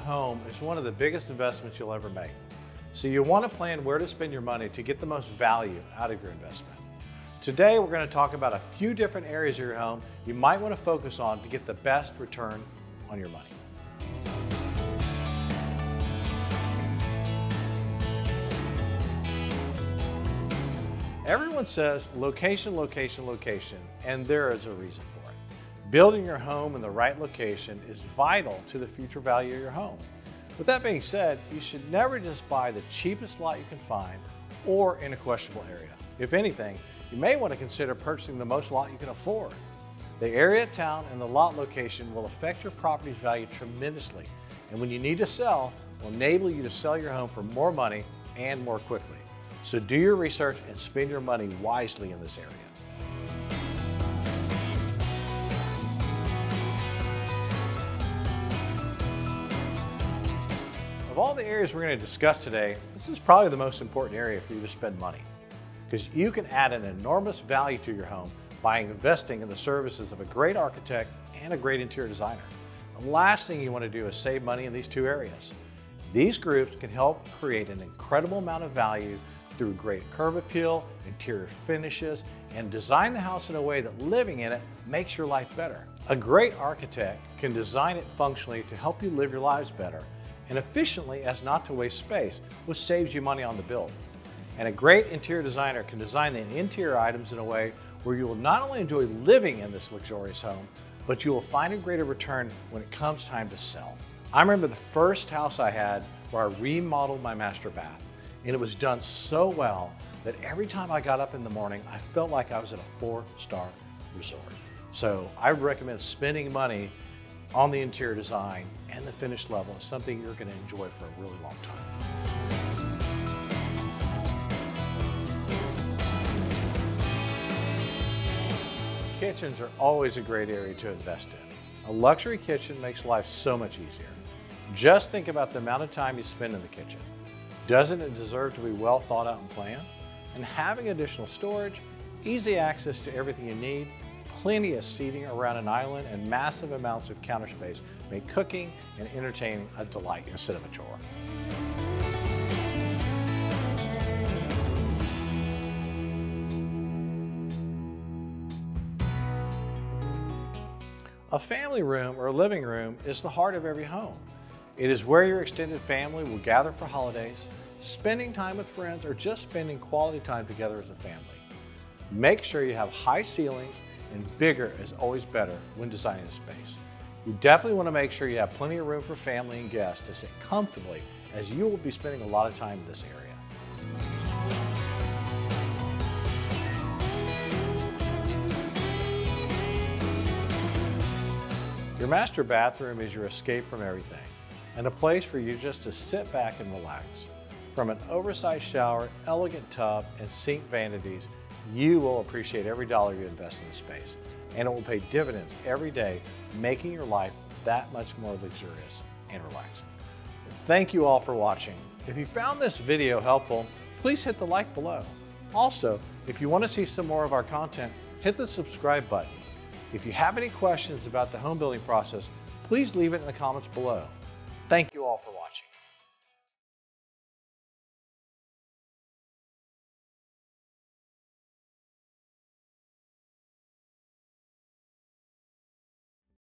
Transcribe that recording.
home is one of the biggest investments you'll ever make. So you want to plan where to spend your money to get the most value out of your investment. Today we're going to talk about a few different areas of your home you might want to focus on to get the best return on your money. Everyone says location, location, location, and there is a reason for. Building your home in the right location is vital to the future value of your home. With that being said, you should never just buy the cheapest lot you can find or in a questionable area. If anything, you may want to consider purchasing the most lot you can afford. The area, town, and the lot location will affect your property's value tremendously, and when you need to sell, will enable you to sell your home for more money and more quickly. So do your research and spend your money wisely in this area. Of all the areas we're going to discuss today, this is probably the most important area for you to spend money because you can add an enormous value to your home by investing in the services of a great architect and a great interior designer. The last thing you want to do is save money in these two areas. These groups can help create an incredible amount of value through great curb appeal, interior finishes, and design the house in a way that living in it makes your life better. A great architect can design it functionally to help you live your lives better and efficiently as not to waste space, which saves you money on the build. And a great interior designer can design the interior items in a way where you will not only enjoy living in this luxurious home, but you will find a greater return when it comes time to sell. I remember the first house I had where I remodeled my master bath, and it was done so well that every time I got up in the morning, I felt like I was at a four-star resort. So I recommend spending money on the interior design and the finish level is something you're going to enjoy for a really long time. Kitchens are always a great area to invest in. A luxury kitchen makes life so much easier. Just think about the amount of time you spend in the kitchen. Doesn't it deserve to be well thought out and planned? And having additional storage, easy access to everything you need, plenty of seating around an island, and massive amounts of counter space make cooking and entertaining a delight instead of a chore. A family room or living room is the heart of every home. It is where your extended family will gather for holidays, spending time with friends, or just spending quality time together as a family. Make sure you have high ceilings and bigger is always better when designing a space. You definitely want to make sure you have plenty of room for family and guests to sit comfortably as you will be spending a lot of time in this area. Your master bathroom is your escape from everything and a place for you just to sit back and relax. From an oversized shower, elegant tub, and sink vanities, you will appreciate every dollar you invest in the space, and it will pay dividends every day, making your life that much more luxurious and relaxing. Thank you all for watching. If you found this video helpful, please hit the like below. Also, if you want to see some more of our content, hit the subscribe button. If you have any questions about the home building process, please leave it in the comments below.